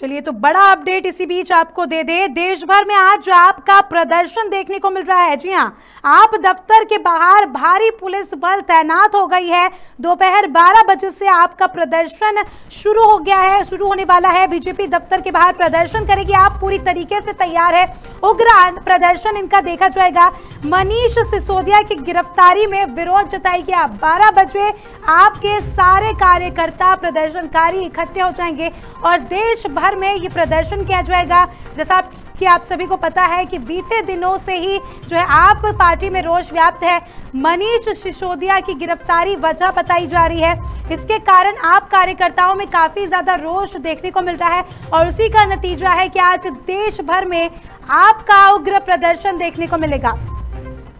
चलिए तो बड़ा अपडेट इसी बीच आपको दे दे। देश भर में आज आपका प्रदर्शन देखने को मिल रहा है। जी हाँ आप दफ्तर के बाहर भारी पुलिस बल तैनात हो गई है। दोपहर 12 बजे से आपका प्रदर्शन शुरू हो गया है, शुरू होने वाला है। बीजेपी दफ्तर के बाहर प्रदर्शन करेगी। आप पूरी तरीके से तैयार है। उग्र प्रदर्शन इनका देखा जाएगा। मनीष सिसोदिया की गिरफ्तारी में विरोध जताएगी गया बारह बजे आपके सारे कार्यकर्ता प्रदर्शनकारी इकट्ठे हो जाएँगे और देश भर भर में ये प्रदर्शन किया जाएगा। जैसा कि आप सभी को पता है कि बीते दिनों से ही जो है आप पार्टी में रोष व्याप्त है। मनीष सिसोदिया की गिरफ्तारी वजह बताई जा रही है। इसके कारण आप कार्यकर्ताओं में काफ़ी ज़्यादा रोष देखने को मिल रहा है और उसी का नतीजा है कि आज देश भर में आपका उग्र प्रदर्शन देखने को मिलेगा।